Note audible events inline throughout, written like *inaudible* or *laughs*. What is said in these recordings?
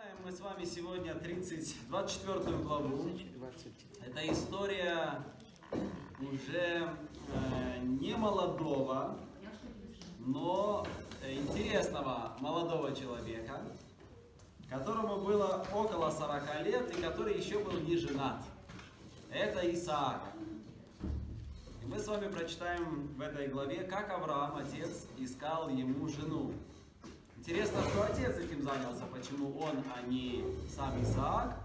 Читаем мы с вами сегодня 30, 24 главу. Это история уже э, не молодого, но интересного молодого человека, которому было около 40 лет и который еще был не женат. Это Исаак. И мы с вами прочитаем в этой главе, как Авраам, отец, искал ему жену. Интересно, что отец этим занялся, почему он, а не сам Исаак.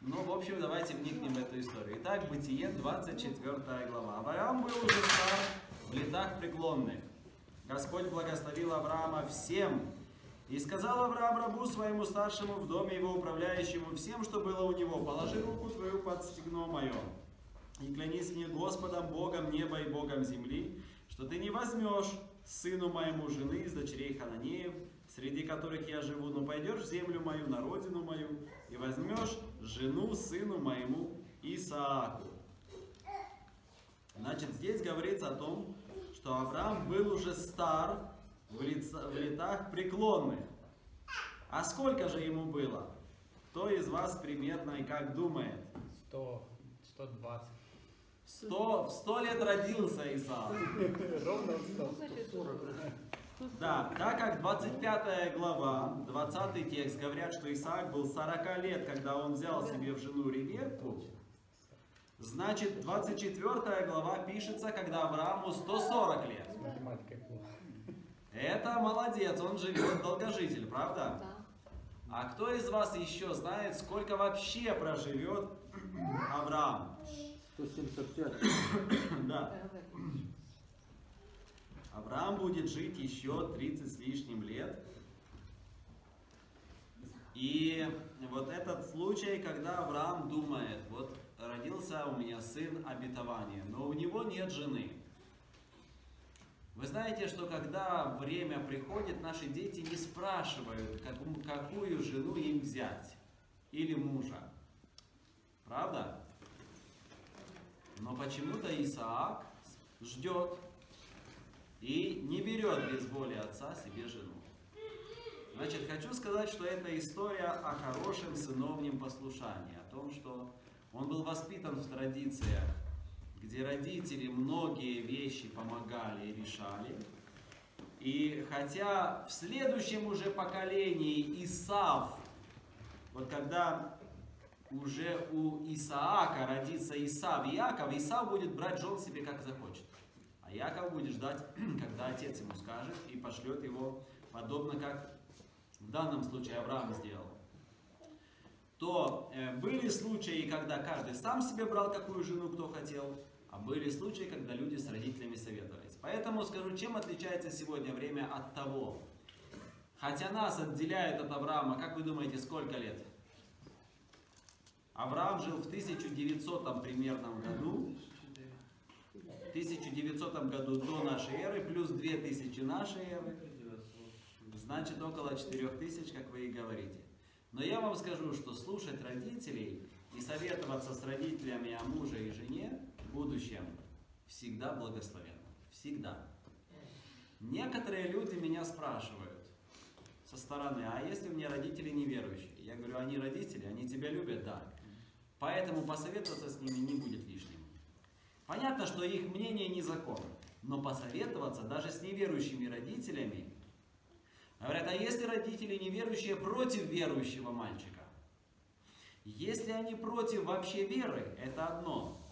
Ну, в общем, давайте вникнем в эту историю. Итак, Бытие, 24 глава. Авраам был уже стар в летах преклонных. Господь благословил Авраама всем. И сказал Авраам рабу своему старшему в доме его управляющему всем, что было у него, положи руку твою под стегно мое, и клянись мне Господом, Богом неба и Богом земли, что ты не возьмешь сыну моему жены из дочерей Хананеев, среди которых я живу, но пойдешь в землю мою, на родину мою, и возьмешь жену сыну моему Исааку. Значит, здесь говорится о том, что Авраам был уже стар в, лица, в летах преклонных. А сколько же ему было? Кто из вас примерно и как думает? 100, 120. 100, в 100 лет родился Исаак. *laughs* Ровно в 100. Да, так как 25 глава, 20 текст говорят, что Исаак был 40 лет, когда он взял себе в жену Ревекку, значит 24 глава пишется, когда Аврааму 140 лет. Это молодец, он живет долгожитель, правда? Да. А кто из вас еще знает, сколько вообще проживет *clears throat* Авраам? 175. *coughs* Да. *coughs* Авраам будет жить еще 30 с лишним лет. И вот этот случай, когда Авраам думает, вот родился у меня сын обетования, но у него нет жены. Вы знаете, что когда время приходит, наши дети не спрашивают, какую, какую жену им взять или мужа. Правда? Но почему-то Исаак ждет и не берет без воли отца себе жену. Значит, хочу сказать, что это история о хорошем сыновнем послушании, о том, что он был воспитан в традициях, где родители многие вещи помогали и решали. И хотя в следующем уже поколении Исав, вот когда уже у Исаака родится Исав и Иаков, Исав будет брать жен себе как захочет. А Яков будет ждать, *clears throat* когда отец ему скажет, и пошлет его, подобно как в данном случае Авраам сделал. То э, были случаи, когда каждый сам себе брал какую жену, кто хотел, а были случаи, когда люди с родителями советовались. Поэтому скажу, чем отличается сегодня время от того. Хотя нас отделяют от Авраама, как вы думаете, сколько лет? Авраам жил в 1900 примерном году, 1900 году до нашей эры, плюс 2000 нашей эры, значит около 4000, как вы и говорите. Но я вам скажу, что слушать родителей и советоваться с родителями о муже и жене в будущем всегда благословенно. Всегда. Некоторые люди меня спрашивают со стороны, а если у меня родители неверующие? Я говорю, они родители, они тебя любят, да. Поэтому посоветоваться с ними не будет лишним. Понятно, что их мнение не закон, но посоветоваться даже с неверующими родителями, говорят, а если родители неверующие против верующего мальчика? Если они против вообще веры, это одно.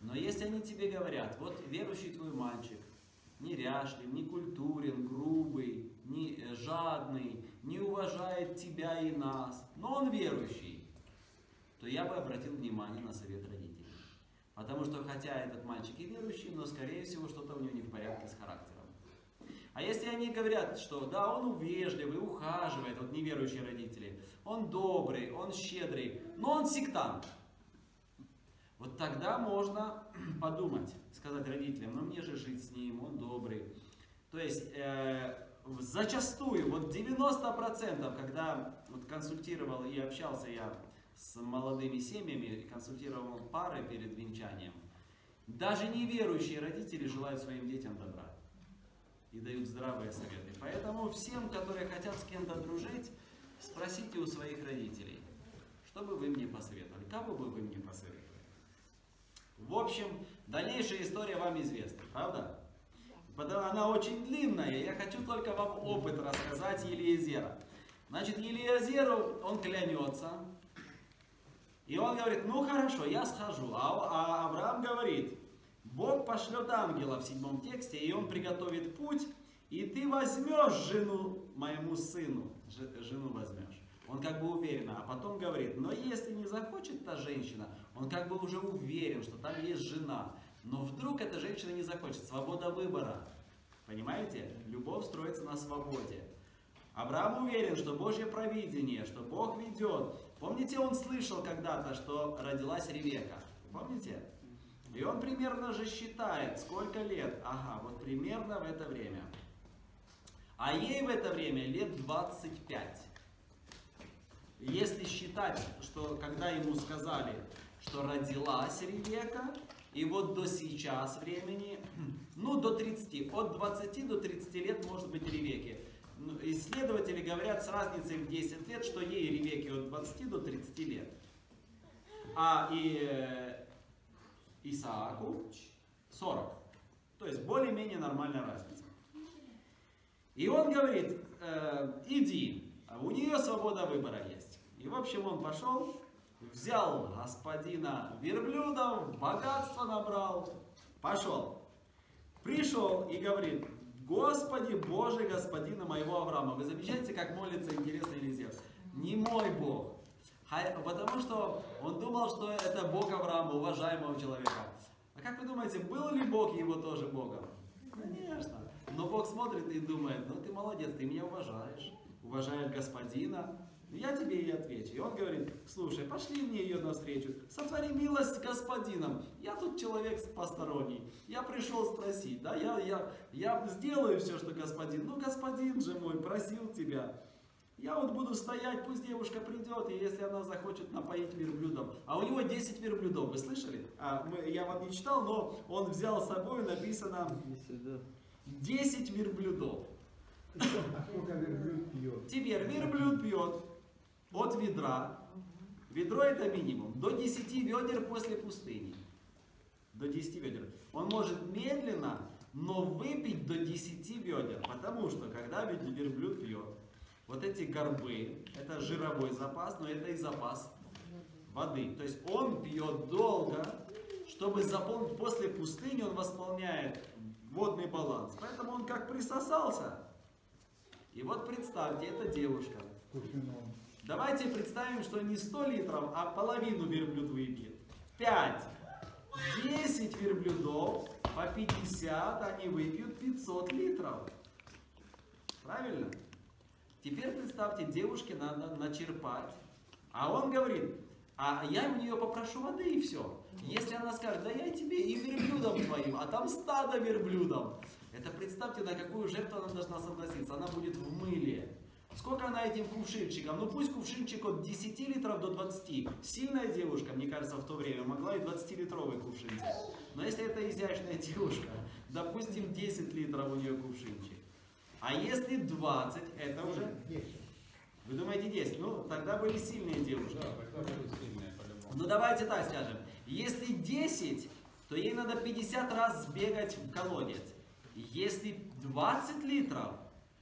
Но если они тебе говорят, вот верующий твой мальчик, неряшлив, не культурен, грубый, не жадный, не уважает тебя и нас, но он верующий, то я бы обратил внимание на совет родителей. Потому что хотя этот мальчик и верующий, но скорее всего что-то у него не в порядке с характером. А если они говорят, что да, он вежливый, ухаживает, вот неверующие родители, он добрый, он щедрый, но он сектант. Вот тогда можно *clears throat* подумать, сказать родителям, ну мне же жить с ним, он добрый. То есть э, зачастую, вот 90%, когда вот консультировал и общался я с молодыми семьями, консультировал пары перед венчанием, даже неверующие родители желают своим детям добра и дают здравые советы. Поэтому всем, которые хотят с кем-то дружить, Спросите у своих родителей, что бы вы мне посоветовали, кого бы вы мне посоветовали. В общем, дальнейшая история вам известна, правда? Она очень длинная, я хочу только вам опыт рассказать Елиезера. Значит, Елиезеру, он клянется, и он говорит, ну хорошо, я схожу. А, а Авраам говорит, Бог пошлет ангела в седьмом тексте, и он приготовит путь, и ты возьмешь жену моему сыну, жену возьмешь. Он как бы уверен, а потом говорит, но если не захочет та женщина, он как бы уже уверен, что там есть жена. Но вдруг эта женщина не захочет. Свобода выбора. Понимаете? Любовь строится на свободе. Авраам уверен, что Божье провидение, что Бог ведет. Помните, он слышал когда-то, что родилась Ревека? Помните? И он примерно же считает, сколько лет. Ага, вот примерно в это время. А ей в это время лет 25. Если считать, что когда ему сказали, что родилась Ревека, и вот до сейчас времени, ну до 30, от 20 до 30 лет может быть Ревеке. Ну, исследователи говорят с разницей в 10 лет, что ей Ревеке от 20 до 30 лет. А и э, Исааку 40. То есть более-менее нормальная разница. И он говорит, э, иди, у нее свобода выбора есть. И в общем он пошел, взял господина верблюдов, богатство набрал, пошел. Пришел и говорит, Господи Боже господина моего Авраама. Вы замечаете, как молится интересный Елизев? Не мой Бог. Потому что он думал, что это Бог Авраама, уважаемого человека. А как вы думаете, был ли Бог его тоже Богом? Конечно. Но Бог смотрит и думает, ну ты молодец, ты меня уважаешь. Уважаешь господина, я тебе и отвечу. И он говорит, слушай, пошли мне ее навстречу, сотвори милость господином. Я тут человек посторонний. Я пришел спросить, да, я, я, я сделаю все, что господин. Ну, господин же мой просил тебя. Я вот буду стоять, пусть девушка придет, и если она захочет напоить верблюдом. А у него 10 верблюдов, вы слышали? А, мы, я вам не читал, но он взял с собой, написано 10 верблюдов. Теперь верблюд пьет от ведра, ведро это минимум, до 10 ведер после пустыни. До 10 ведер. Он может медленно, но выпить до 10 ведер, потому что когда верблюд пьет, вот эти горбы, это жировой запас, но это и запас воды. То есть он пьет долго, чтобы заполнить, после пустыни он восполняет водный баланс. Поэтому он как присосался. И вот представьте, это девушка. Давайте представим, что не 100 литров, а половину верблюд выпьет. 5. 10 верблюдов по 50, они выпьют 500 литров. Правильно? Теперь представьте, девушке надо начерпать. А он говорит, а я у нее попрошу воды и все. Если она скажет, да я тебе и верблюдом твоим, а там стадо верблюдов. Это представьте, на какую жертву она должна согласиться. Она будет в мыле. Сколько она этим кувшинчиком? Ну пусть кувшинчик от 10 литров до 20. Сильная девушка, мне кажется, в то время могла и 20-литровый кувшин взять. Но если это изящная девушка, допустим, 10 литров у нее кувшинчик. А если 20, это уже... Вы думаете 10? Ну, тогда были сильные девушки. Да, тогда были сильные, по-любому. Ну, давайте так скажем. Если 10, то ей надо 50 раз сбегать в колодец. Если 20 литров,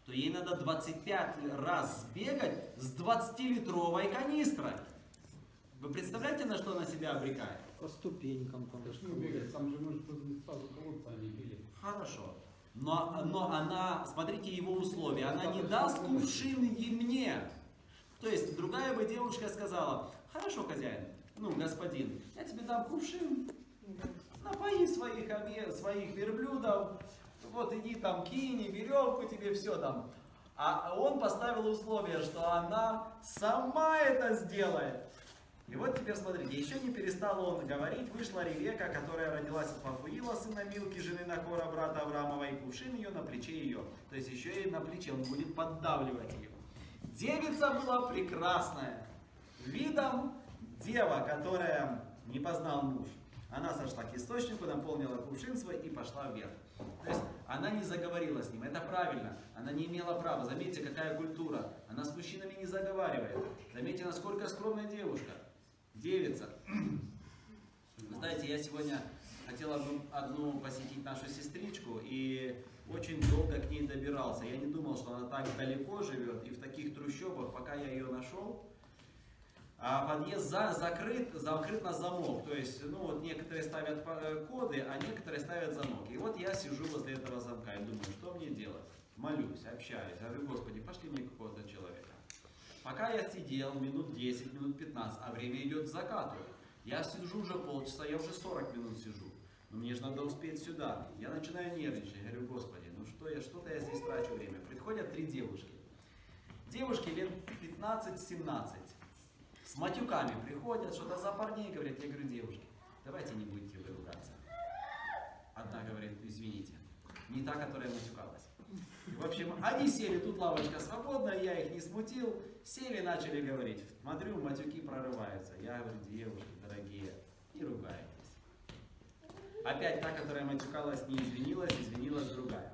то ей надо 25 раз сбегать с 20-литровой канистрой. Вы представляете, на что она себя обрекает? По ступенькам там. Бегать? Там же может сразу колодца они били. Хорошо. Но, но она, смотрите его условия, она не даст кувшин и мне. То есть другая бы девушка сказала, хорошо, хозяин, ну, господин, я тебе дам кувшин, напои своих, своих верблюдов, вот иди там кинь, веревку тебе, все там. А он поставил условие, что она сама это сделает. И вот теперь смотрите, еще не перестал он говорить, вышла Ревека, которая родилась от Фафуила, сына Милки, жены Нахора, брата Авраамова, и кувшин ее на плече ее. То есть еще и на плече, он будет поддавливать ее. Девица была прекрасная, видом дева, которая не познал муж. Она сошла к источнику, наполнила кувшин свой и пошла вверх. То есть Она не заговорила с ним. Это правильно. Она не имела права. Заметьте, какая культура. Она с мужчинами не заговаривает. Заметьте, насколько скромная девушка. Девица. Знаете, я сегодня хотел одну, одну посетить нашу сестричку и очень долго к ней добирался. Я не думал, что она так далеко живет и в таких трущобах, пока я ее нашел. А подъезд за, закрыт, закрыт на замок. То есть, ну вот некоторые ставят э, коды, а некоторые ставят замок. И вот я сижу возле этого замка и думаю, что мне делать? Молюсь, общаюсь. Говорю, Господи, пошли мне какого-то человека. Пока я сидел минут 10, минут 15, а время идет к закату. Я сижу уже полчаса, я уже 40 минут сижу. Но мне же надо успеть сюда. Я начинаю нервничать. Говорю, Господи, ну что я, что-то я здесь трачу время. Приходят три девушки. Девушки лет 15-17 с матюками приходят, что-то за парней говорят. Я говорю, девушки, давайте не будете вы ругаться. Одна говорит, извините, не та, которая матюкалась. И, в общем, они сели, тут лавочка свободная, я их не смутил, сели, начали говорить. Смотрю, матюки прорываются. Я говорю, девушки, дорогие, не ругайтесь. Опять та, которая матюкалась, не извинилась, извинилась другая.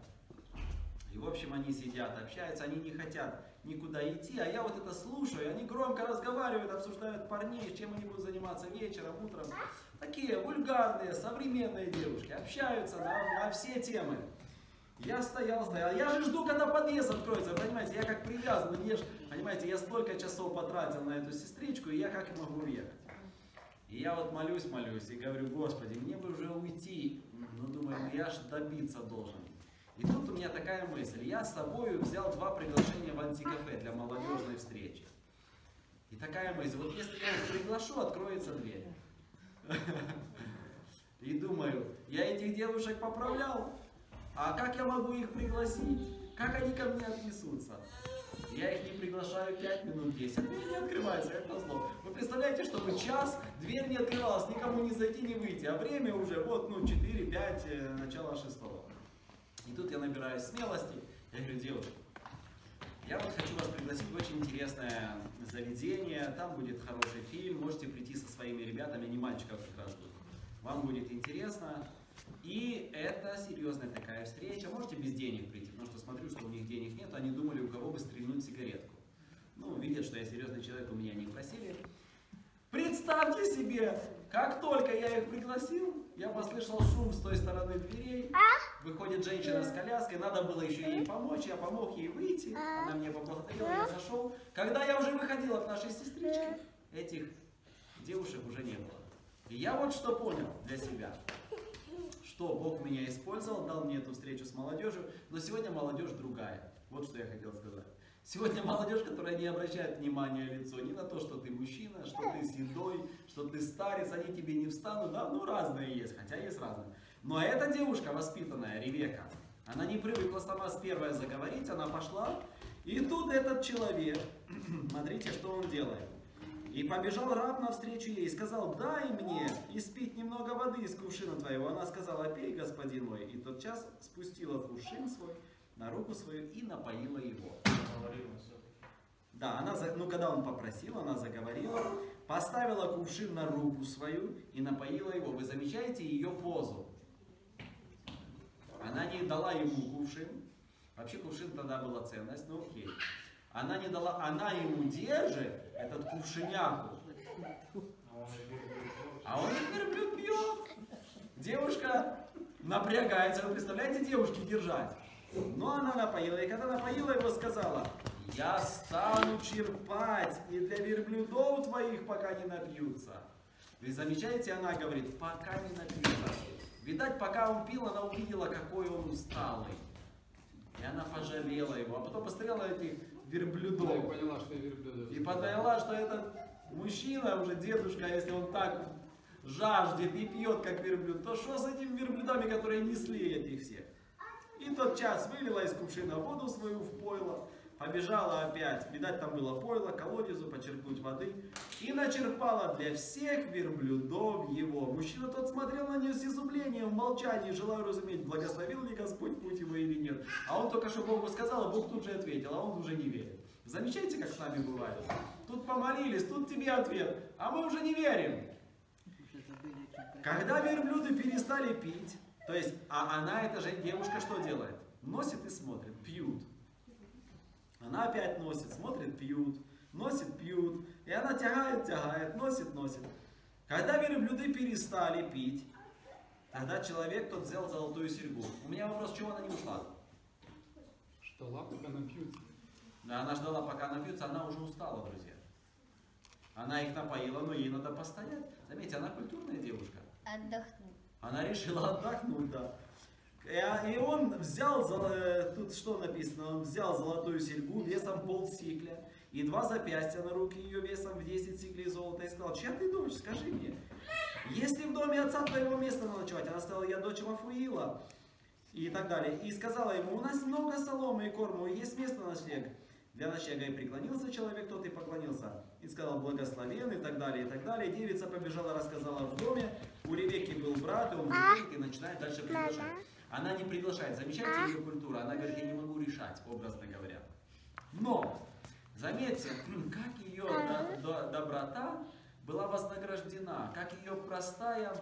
И, в общем, они сидят, общаются, они не хотят никуда идти, а я вот это слушаю, они громко разговаривают, обсуждают парней, чем они будут заниматься вечером, утром. Такие вульгарные, современные девушки, общаются на, на все темы. Я стоял, стоял. Я же жду, когда подъезд откроется, понимаете, я как привязан, мне ж, понимаете, я столько часов потратил на эту сестричку, и я как могу уехать. И я вот молюсь, молюсь, и говорю, Господи, мне бы уже уйти. Ну, думаю, ну я же добиться должен. И тут у меня такая мысль. Я с собой взял два приглашения в антикафе для молодежной встречи. И такая мысль, вот если я их приглашу, откроется дверь. *laughs* И думаю, я этих девушек поправлял, а как я могу их пригласить? Как они ко мне отнесутся? Я их не приглашаю 5 минут 10, дверь не открывается, как назло. Вы представляете, чтобы час дверь не открывалась, никому не зайти, не выйти, а время уже вот, ну, 4-5, э, начало 6. И тут я набираюсь смелости, я говорю, девушка, я вот хочу вас пригласить в очень интересное заведение, там будет хороший фильм, можете прийти со своими ребятами, не мальчиков как раз тут. Вам будет интересно. И это серьезная такая встреча. Можете без денег прийти, потому что смотрю, что у них денег нет, они думали, у кого бы стрельнуть сигаретку. Ну, видят, что я серьезный человек, у меня не просили. Представьте себе, как только я их пригласил, я послышал шум с той стороны дверей. Выходит женщина с коляской, надо было еще ей помочь, я помог ей выйти. Она мне поблагодарила, я зашел. Когда я уже выходил от нашей сестрички, этих девушек уже не было. И я вот что понял для себя. Что Бог меня использовал, дал мне эту встречу с молодежью, но сегодня молодежь другая. Вот что я хотел сказать. Сегодня молодежь, которая не обращает внимания лицо ни на то, что ты мужчина, что ты седой, что ты старец, они тебе не встанут, да, ну разные есть, хотя есть разные. Но эта девушка воспитанная, Ревека, она не привыкла сама с первой заговорить, она пошла, и тут этот человек, *clears throat* смотрите, что он делает. И побежал раб навстречу ей и сказал, дай мне испить немного воды из кувшина твоего. Она сказала, пей, господин мой. И тот час спустила кувшин свой на руку свою и напоила его. Да, она, ну когда он попросил, она заговорила, поставила кувшин на руку свою и напоила его. Вы замечаете ее позу? Она не дала ему кувшин. Вообще кувшин тогда была ценность, ну окей. Она не дала, она ему держит этот кувшиняку. А он их верблюд пьет. Девушка напрягается. Вы представляете, девушки держать? Но она напоила, и когда напоила его, сказала, я стану черпать и для верблюдов твоих, пока не напьются. Вы замечаете, она говорит, пока не напьются. Видать, пока он пил, она увидела, какой он усталый. И она пожалела его, а потом посмотрела этих верблюдов. И поняла, что верблюдов. И поняла, что этот мужчина, уже дедушка, если он так жаждет и пьет, как верблюд, то что с этими верблюдами, которые несли этих всех? И тот час вылила из кувшина воду свою в пойло, побежала опять, видать там было пойло, колодезу, почерпнуть воды, и начерпала для всех верблюдов его. Мужчина тот смотрел на нее с изумлением, в молчании, желая разуметь, благословил ли Господь путь его или нет. А он только что Богу сказал, а Бог тут же ответил, а он уже не верит. Замечайте, как с нами бывает? Тут помолились, тут тебе ответ, а мы уже не верим. Когда верблюды перестали пить, То есть, а она, эта же девушка, что делает? Носит и смотрит, пьют. Она опять носит, смотрит, пьют, носит, пьют. И она тягает, тягает, носит, носит. Когда верблюды перестали пить, тогда человек тот взял золотую серьгу. У меня вопрос, чего она не ушла? Ждала, пока напьются. Да, она ждала, пока напьются, она уже устала, друзья. Она их напоила, но ей надо постоять. Заметьте, она культурная девушка. Отдохнуть. Она решила отдохнуть, да. И, а- и он взял, э, тут что написано, он взял золотую серьгу весом полсикля и два запястья на руки ее весом в 10 сиклей золота и сказал, чья ты дочь, скажи мне, есть ли в доме отца твоего места ночевать? Она сказала, я дочь Вафуила и так далее. И сказала ему, у нас много соломы и корму, и есть место на ночлег. Для ночлега и преклонился человек тот и поклонился. И сказал, благословен и так далее, и так далее. Девица побежала, рассказала в доме. У Ревеки был брат, и он приходит и начинает дальше приглашать. Она не приглашает. Замечайте ее культуру. Она говорит, я не могу решать, образно говоря. Но, заметьте, *clears throat* как ее до- доброта была вознаграждена, как ее простая,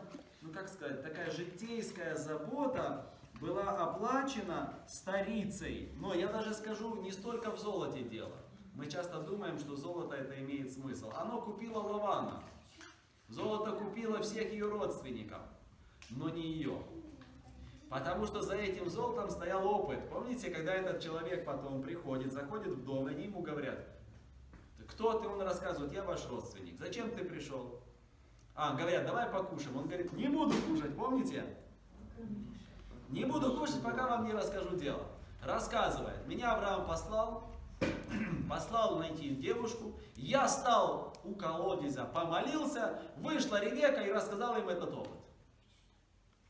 ну как сказать, такая житейская забота была оплачена старицей. Но я даже скажу, не столько в золоте дело. Мы часто думаем, что золото это имеет смысл. Оно купило Лавана. Золото купило всех ее родственников, но не ее. Потому что за этим золотом стоял опыт. Помните, когда этот человек потом приходит, заходит в дом, они ему говорят, кто ты? Он рассказывает, я ваш родственник. Зачем ты пришел? А, говорят, давай покушаем. Он говорит, не буду кушать, помните? Не буду кушать, пока вам не расскажу дело. Рассказывает. Меня Авраам послал, *clears throat* послал найти девушку. Я стал у колодезя, помолился, вышла Ревека и рассказала им этот опыт.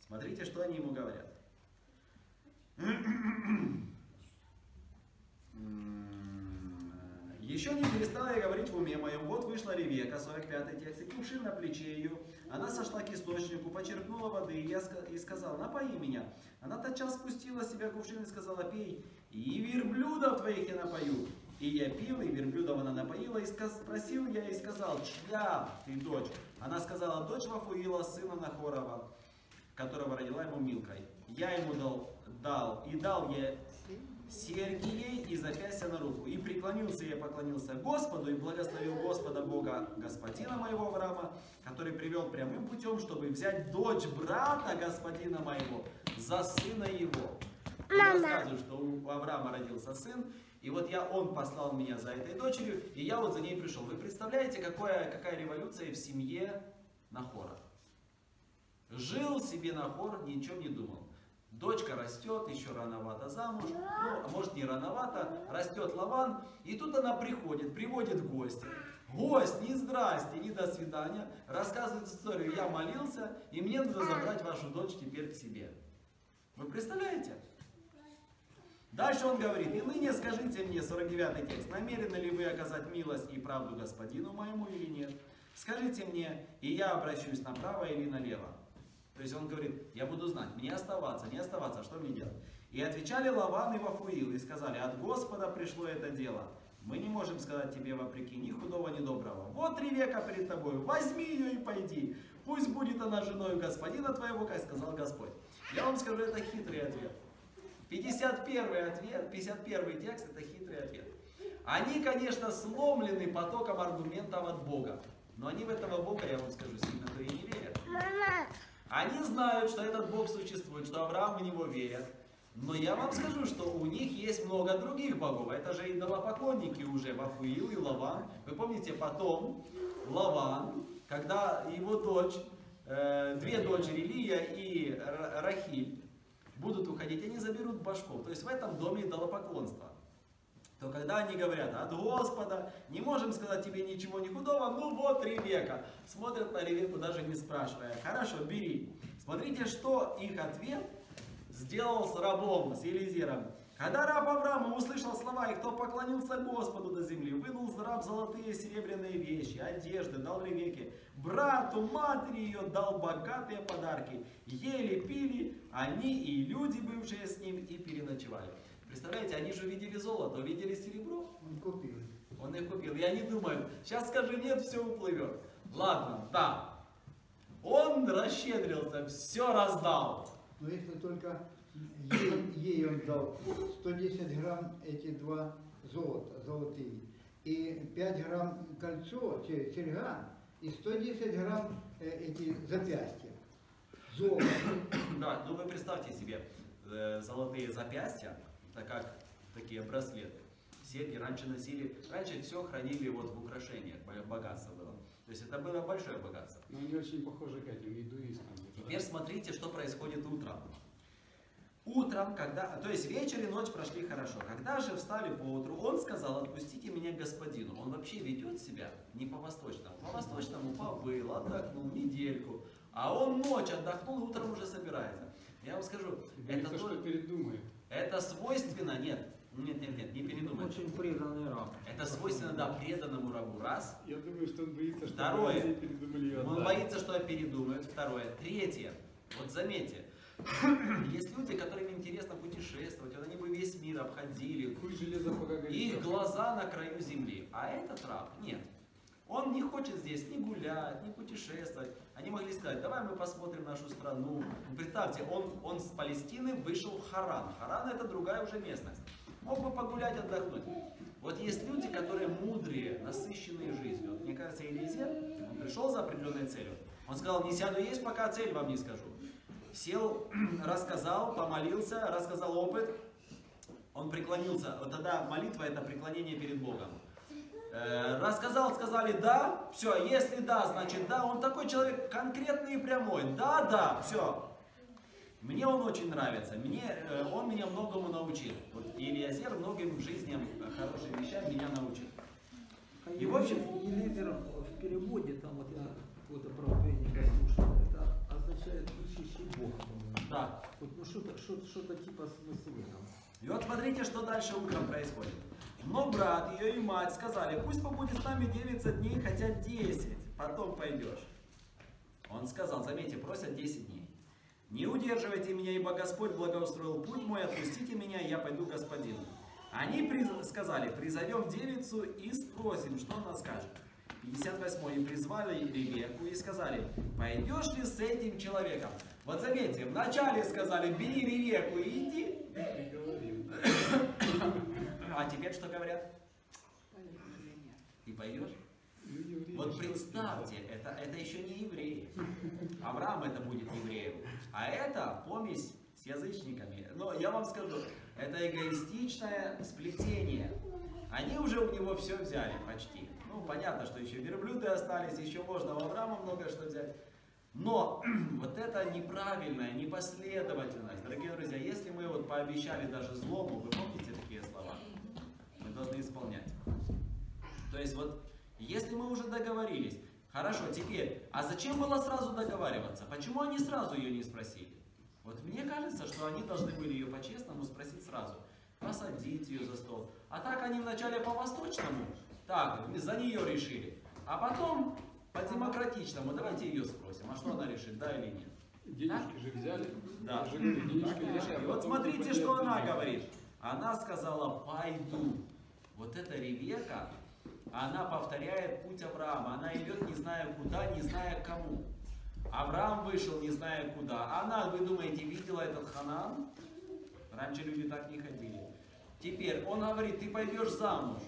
Смотрите, что они ему говорят. Еще не перестала я говорить в уме моем. Вот вышла Ревека, 45 текст, и кувшин на плече ее. Она сошла к источнику, почерпнула воды, и я и сказал, напои меня. Она тотчас спустила себя кувшин и сказала, пей, и верблюдов твоих я напою. И я пил, и верблюдов она напоила, и спросил я, и сказал, чья ты дочь? Она сказала, дочь Вафуила, сына Нахорова, которого родила ему Милкой. Я ему дал, дал, и дал я серьги ей и запястья на руку. И преклонился я, поклонился Господу, и благословил Господа Бога, господина моего Авраама, который привел прямым путем, чтобы взять дочь брата господина моего за сына его. Он рассказывает, что у Авраама родился сын, и вот я, он послал меня за этой дочерью, и я вот за ней пришел. Вы представляете, какая, какая революция в семье Нахора? Жил себе Нахор, ни о чем не думал. Дочка растет, еще рановато замуж, ну, а может не рановато, растет Лаван, и тут она приходит, приводит гостя. Гость, ни здрасте, ни до свидания, рассказывает историю, я молился, и мне надо забрать вашу дочь теперь к себе. Вы представляете? Дальше он говорит, и ныне скажите мне, 49 текст, намерены ли вы оказать милость и правду господину моему или нет? Скажите мне, и я обращусь направо или налево. То есть он говорит, я буду знать, мне оставаться, не оставаться, что мне делать? И отвечали Лаван и Вафуил, и сказали, от Господа пришло это дело. Мы не можем сказать тебе вопреки ни худого, ни доброго. Вот Ревека перед тобой, возьми ее и пойди. Пусть будет она женой господина твоего, как сказал Господь. Я вам скажу, это хитрый ответ. 51 ответ, 51 текст, это хитрый ответ. Они, конечно, сломлены потоком аргументов от Бога. Но они в этого Бога, я вам скажу, сильно-то и не верят. Они знают, что этот Бог существует, что Авраам в него верит. Но я вам скажу, что у них есть много других богов. Это же идолопоклонники уже, Вафуил и Лаван. Вы помните, потом Лаван, когда его дочь, э, две дочери, Лия и Ра- Рахиль, будут уходить, они заберут башков. То есть в этом доме идолопоклонство. То когда они говорят, от Господа, не можем сказать тебе ничего не худого, ну вот Ревека. Смотрят на Ревеку, даже не спрашивая. Хорошо, бери. Смотрите, что их ответ сделал с рабом, с Елизером. Когда раб Авраама услышал слова их, то поклонился Господу до земли, вынул раб золотые и серебряные вещи, одежды, дал Ревеке. Брату, матери ее дал богатые подарки. Ели, пили, они и люди, бывшие с ним, и переночевали. Представляете, они же увидели золото, увидели серебро, Он купил. он их купил. И они думают, сейчас скажи нет, все уплывет. Ладно, да. Он расщедрился, все раздал. Но если только ей, ей он дал 110 грамм эти два золота, золотые, и 5 грамм кольцо, те- серьга, и 110 грамм э, эти запястья. Золото. Да, ну вы представьте себе, э, золотые запястья, это как такие браслеты. Серьги раньше носили, раньше все хранили вот в украшениях, бо- богатство было. То есть это было большое богатство. Но они очень похожи к этим индуистам. Теперь смотрите, что происходит утром. Утром, когда, то есть вечер и ночь прошли хорошо. Когда же встали по утру, он сказал, отпустите меня к господину. Он вообще ведет себя не по-восточному. По-восточному побыл, отдохнул недельку. А он ночь отдохнул и утром уже собирается. Я вам скажу, это, Боится, что то- передумает. это свойственно, нет, нет, нет, нет, не передумайте. Очень преданный раб. Это свойственно, да, преданному рабу, раз. Я думаю, что он боится, что Второе. передумали Он боится, что передумают. Второе. Третье. Вот заметьте, *clears throat* есть люди, которым интересно путешествовать, вот они бы весь мир обходили, их глаза на краю земли. А этот раб нет. Он не хочет здесь ни гулять, ни путешествовать. Они могли сказать, давай мы посмотрим нашу страну. Представьте, он, он с Палестины вышел в Харан. Харан это другая уже местность. Мог бы погулять, отдохнуть. Вот есть люди, которые мудрые, насыщенные жизнью. Вот мне кажется, Елизер, он пришел за определенной целью. Он сказал, не сяду есть, пока цель вам не скажу. Сел, *clears throat* рассказал, помолился, рассказал опыт, он преклонился. Вот тогда молитва это преклонение перед Богом. Э, Рассказал, сказали да, все, если да, значит да. Он такой человек конкретный и прямой. Да, да, все. Мне он очень нравится. Мне, э, он меня многому научил. Вот Ильязер многим жизням, э, хорошим вещам меня научил. И, в общем- Елизер в переводе, там вот я какое-то Да. Вот, ну что-то, что- что-то типа смысла в этом. И вот смотрите, что дальше утром происходит. Но брат ее и мать сказали, пусть побудет с нами 9 дней, хотя 10, потом пойдешь. Он сказал, заметьте, просят 10 дней. Не удерживайте меня, ибо Господь благоустроил путь мой, отпустите меня, я пойду господину. Они приз- сказали, призовем девицу и спросим, что она скажет. 58 и призвали Ревеку и сказали, пойдешь ли с этим человеком? Вот заметьте, вначале сказали, бери Ревеку и иди, а теперь что говорят? Ты пойдешь? Вот представьте, это, это еще не евреи. Авраам это будет евреем. А это помесь с язычниками. Но я вам скажу, это эгоистичное сплетение. Они уже у него все взяли почти. Ну, понятно, что еще верблюды остались, еще можно у Авраама много что взять. Но *clears throat* вот это неправильная непоследовательность. Дорогие друзья, если мы вот пообещали даже злому, вы помните такие слова? Мы должны исполнять. То есть вот, если мы уже договорились, хорошо, теперь, а зачем было сразу договариваться? Почему они сразу ее не спросили? Вот мне кажется, что они должны были ее по-честному спросить сразу. Посадить ее за стол. А так они вначале по-восточному, так, за нее решили. А потом по-демократичному, давайте ее спросим, а что она решит, да или нет? Денежки же взяли. Да. Денежки взяли. а И вот смотрите, что она говорит. Она сказала, пойду. Вот эта Ревека, она повторяет путь Авраама. Она идет, не зная куда, не зная кому. Авраам вышел, не зная куда. Она, вы думаете, видела этот Ханан? Раньше люди так не ходили. Теперь он говорит, ты пойдешь замуж.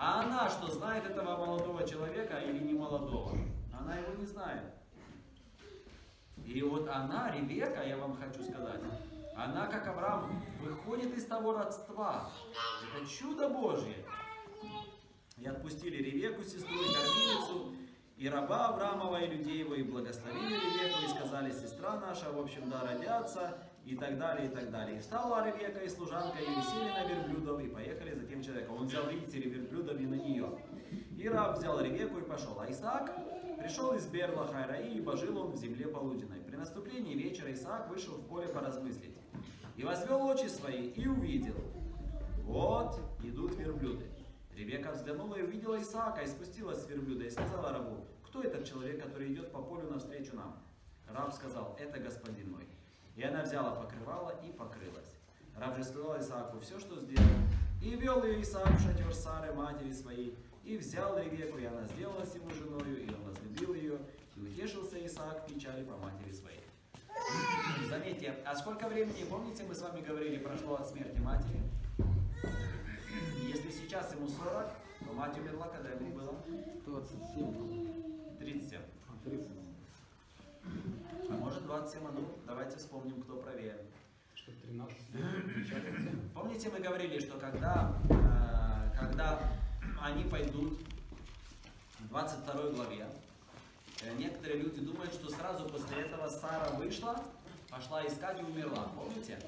А она что, знает этого молодого человека или не молодого? Она его не знает. И вот она, Ревека, я вам хочу сказать, она, как Авраам, выходит из того родства. Это чудо Божье. И отпустили Ревеку, сестру и кормилицу, и раба Авраамова, и людей его, и благословили Ревеку, и сказали, сестра наша, в общем, да, родятся, и так далее, и так далее. И встала Ревека и служанка, и сели на верблюдов, и поехали за тем человеком. Он взял, видите, верблюдов и на нее. И раб взял Ревеку и пошел. А Исаак пришел из Берла Хайраи, ибо жил он в земле полуденной. При наступлении вечера Исаак вышел в поле поразмыслить. И возвел очи свои, и увидел. Вот идут верблюды. Ревека взглянула и увидела Исаака, и спустилась с верблюда, и сказала рабу, кто этот человек, который идет по полю навстречу нам? Раб сказал, это господин мой. И она взяла покрывало и покрылась. Раб же сказал Исааку все, что сделал. И вел ее Исаак в шатер Сары, матери своей, и взял Ревеку, и она сделалась ему женою, и он возлюбил ее, и утешился Исаак печали по матери своей. Заметьте, а сколько времени, помните, мы с вами говорили, прошло от смерти матери? Если сейчас ему 40, то мать умерла, когда ему было 27. 37. А, 30. А может 27, а ну, давайте вспомним, кто правее. Что 13 лет печатается. Помните, мы говорили, что когда, э, когда они пойдут в 22 главе, э, некоторые люди думают, что сразу после этого Сара вышла, пошла искать и умерла. Помните?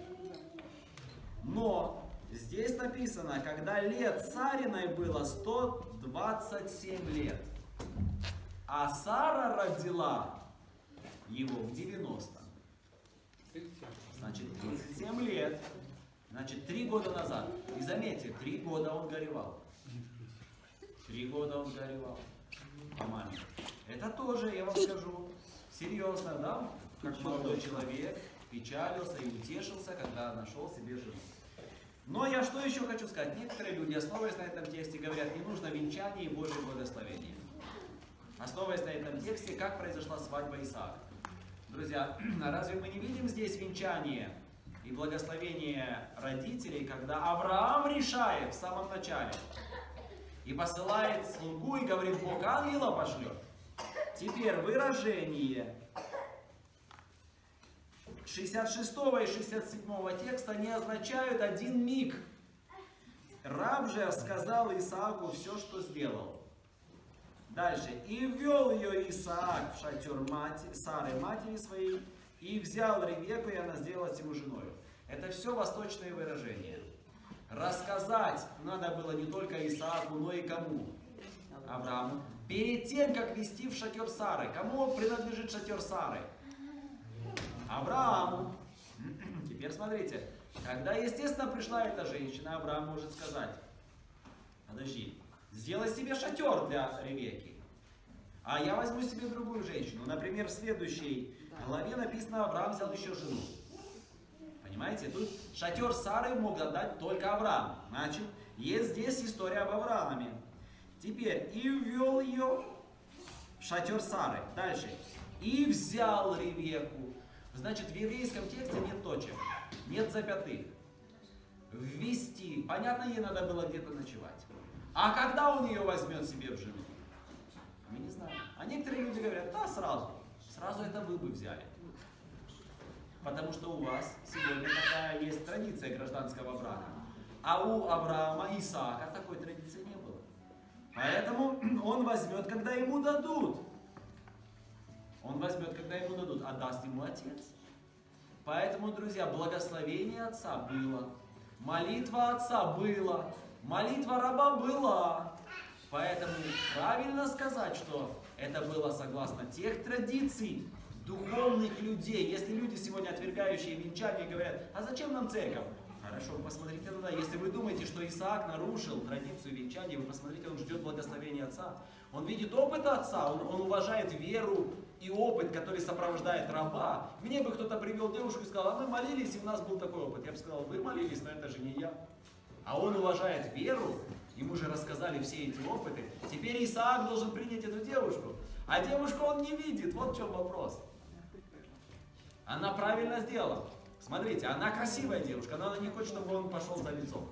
Но здесь написано, когда лет Сариной было 127 лет, а Сара родила его в 90. 37. Значит, 37 лет. Значит, три года назад. И заметьте, три года он горевал. Три года он горевал по маме. Это тоже, я вам скажу, серьезно, да? Как молодой человек печалился и утешился, когда нашел себе жену. Но я что еще хочу сказать? Некоторые люди, основываясь на этом тексте, говорят, не нужно венчание и Божье благословение. Основываясь на этом тексте, как произошла свадьба Исаака. Друзья, *clears throat* разве мы не видим здесь венчание и благословение родителей, когда Авраам решает в самом начале и посылает слугу и говорит, Бог ангела пошлет. Теперь выражение 66 и 67 текста не означают один миг. Раб же сказал Исааку все, что сделал. Дальше. «И ввел ее Исаак в шатер мати, Сары, матери своей, и взял Ревеку, и она сделалась ему женою». Это все восточные выражения. Рассказать надо было не только Исааку, но и кому? Аврааму. Перед тем, как вести в шатер Сары. Кому принадлежит шатер Сары? Аврааму. *clears throat* Теперь смотрите. Когда, естественно, пришла эта женщина, Авраам может сказать, подожди, сделай себе шатер для Ревеки. А я возьму себе другую женщину. Например, в следующей главе написано, Авраам взял еще жену. Понимаете, тут шатер Сары мог отдать только Авраам. Значит, есть здесь история об Аврааме. Теперь, и ввел ее в шатер Сары. Дальше. И взял Ревеку. Значит, в еврейском тексте нет точек, нет запятых. Ввести. Понятно, ей надо было где-то ночевать. А когда он ее возьмет себе в жену? Мы не знаем. А некоторые люди говорят, да, сразу. Сразу это вы бы взяли. Потому что у вас сегодня такая есть традиция гражданского брака. А у Авраама и Исаака такой традиции не было. Поэтому *clears throat* он возьмет, когда ему дадут. Он возьмет, когда ему дадут, а даст ему отец. Поэтому, друзья, благословение отца было. Молитва отца была. Молитва раба была. Поэтому правильно сказать, что это было согласно тех традиций духовных людей. Если люди сегодня отвергающие венчание говорят, а зачем нам церковь? Хорошо, посмотрите туда. Если вы думаете, что Исаак нарушил традицию венчания, вы посмотрите, он ждет благословения отца. Он видит опыт отца, он, он уважает веру и опыт, который сопровождает раба. Мне бы кто-то привел девушку и сказал, а мы молились, и у нас был такой опыт. Я бы сказал, вы молились, но это же не я. А он уважает веру, ему же рассказали все эти опыты. Теперь Исаак должен принять эту девушку. А девушку он не видит, вот в чем вопрос. Она правильно сделала. Смотрите, она красивая девушка, но она не хочет, чтобы он пошел за лицом.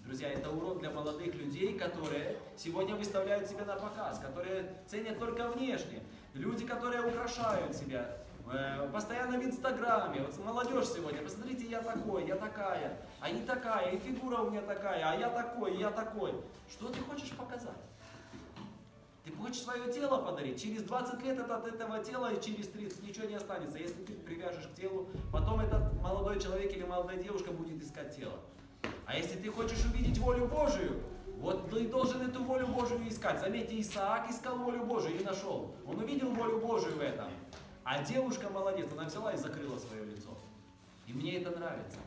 Друзья, это урок для молодых людей, которые сегодня выставляют себя на показ, которые ценят только внешне. Люди, которые украшают себя, постоянно в Инстаграме. Вот молодежь сегодня, посмотрите, я такой, я такая, а не такая, и фигура у меня такая, а я такой, я такой. Что ты хочешь показать? Ты хочешь свое тело подарить? Через 20 лет от этого тела и через 30 ничего не останется. Если ты привяжешь к телу, потом этот молодой человек или молодая девушка будет искать тело. А если ты хочешь увидеть волю Божию, вот ты должен эту волю Божию искать. Заметьте, Исаак искал волю Божию и нашел. Он увидел волю Божию в этом. А девушка молодец, она взяла и закрыла свое лицо. И мне это нравится.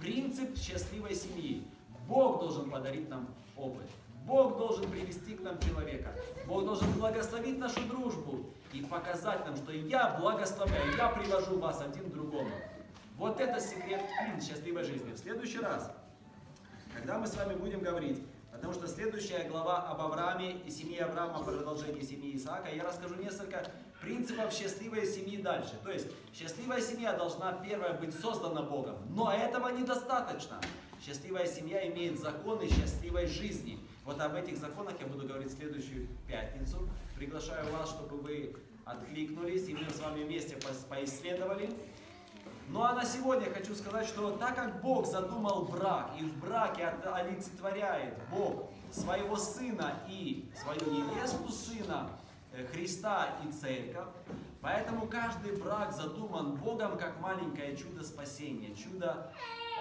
Принцип счастливой семьи. Бог должен подарить нам опыт. Бог должен привести к нам человека. Бог должен благословить нашу дружбу и показать нам, что я благословляю, я привожу вас один к другому. Вот это секрет счастливой жизни. В следующий раз, когда мы с вами будем говорить, Потому что следующая глава об Аврааме и семье Авраама, продолжение семьи Исаака, я расскажу несколько принципов счастливой семьи дальше. То есть, счастливая семья должна первая быть создана Богом, но этого недостаточно. Счастливая семья имеет законы счастливой жизни. Вот об этих законах я буду говорить в следующую пятницу. Приглашаю вас, чтобы вы откликнулись, и мы с вами вместе поисследовали. Ну а на сегодня хочу сказать, что так как Бог задумал брак, и в браке олицетворяет Бог своего сына и свою невесту сына, Христа и церковь, поэтому каждый брак задуман Богом как маленькое чудо спасения, чудо,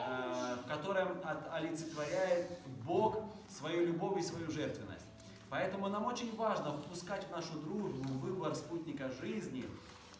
э, в котором олицетворяет Бог свою любовь и свою жертвенность. Поэтому нам очень важно впускать в нашу дружбу, в выбор спутника жизни,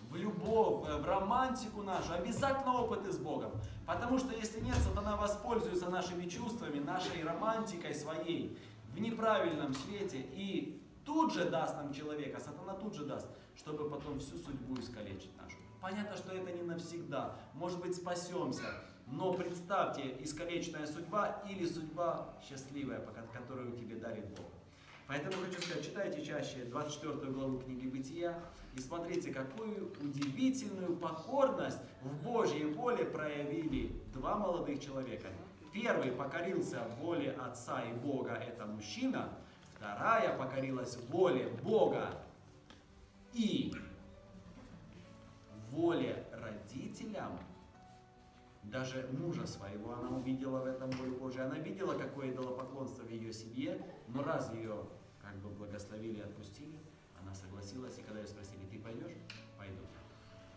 в любовь, в романтику нашу, обязательно опыты с Богом. Потому что если нет, сатана воспользуется нашими чувствами, нашей романтикой своей в неправильном свете и тут же даст нам человека, сатана тут же даст, чтобы потом всю судьбу искалечить нашу. Понятно, что это не навсегда. Может быть, спасемся. Но представьте, искалеченная судьба или судьба счастливая, которую тебе дарит Бог. Поэтому хочу сказать, читайте чаще 24 главу книги Бытия и смотрите, какую удивительную покорность в Божьей воле проявили два молодых человека. Первый покорился воле Отца и Бога, это мужчина. Вторая покорилась воле Бога и воле родителям, даже мужа своего, она увидела в этом волю Божию. Она видела, какое поклонство в ее семье, но раз ее как бы благословили и отпустили, она согласилась, и когда ее спросили, ты пойдешь? Пойду.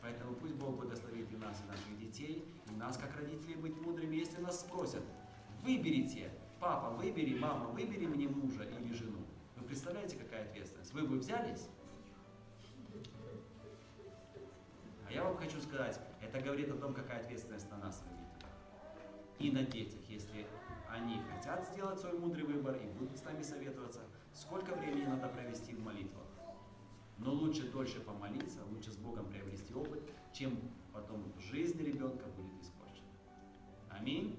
Поэтому пусть Бог благословит и нас, и наших детей, и нас, как родителей, быть мудрыми, если нас спросят, выберите, папа, выбери, мама, выбери мне мужа или жену. Вы представляете, какая ответственность? Вы бы взялись? А я вам хочу сказать, это говорит о том, какая ответственность на нас, родителей. И на детях, если они хотят сделать свой мудрый выбор и будут с нами советоваться, сколько времени надо провести в молитвах. Но лучше дольше помолиться, лучше с Богом приобрести опыт, чем потом жизнь ребенка будет испорчена. Аминь.